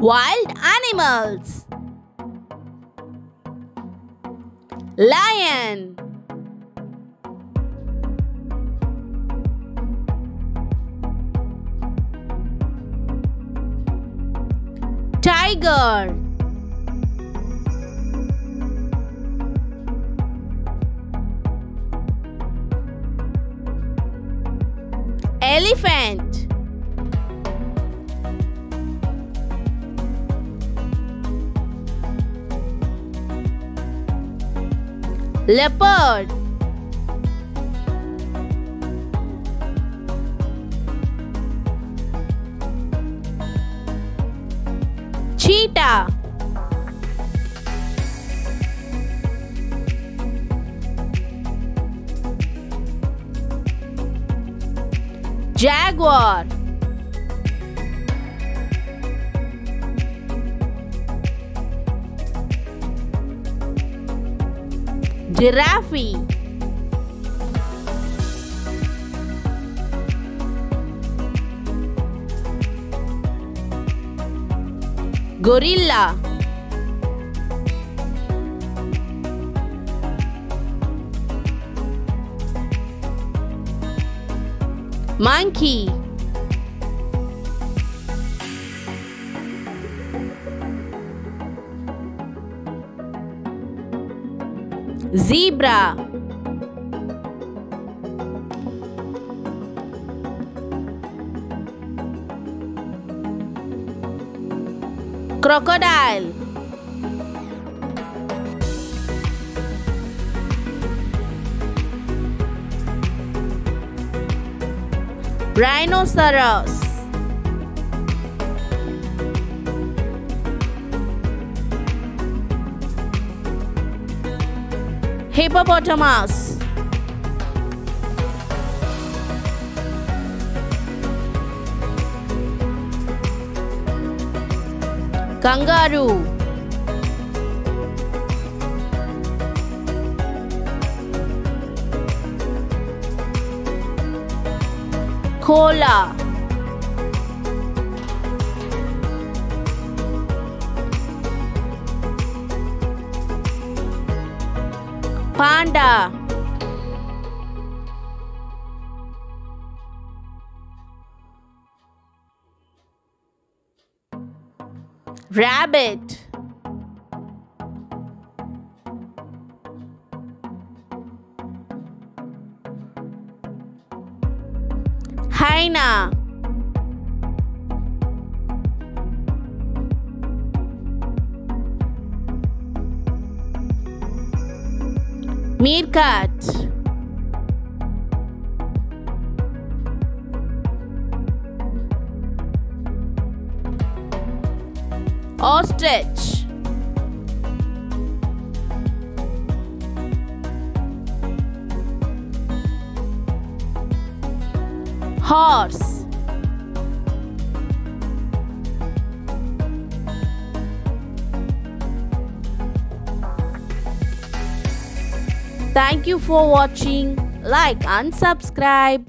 Wild animals. Lion. Tiger. Elephant. Leopard. Cheetah. Jaguar. Giraffe. Gorilla. Monkey. Zebra. Crocodile. Rhinoceros. Hippopotamus. Kangaroo. Koala. Panda. Rabbit. Hyena. Meerkat. Ostrich. Horse. Thank you for watching. Like and subscribe.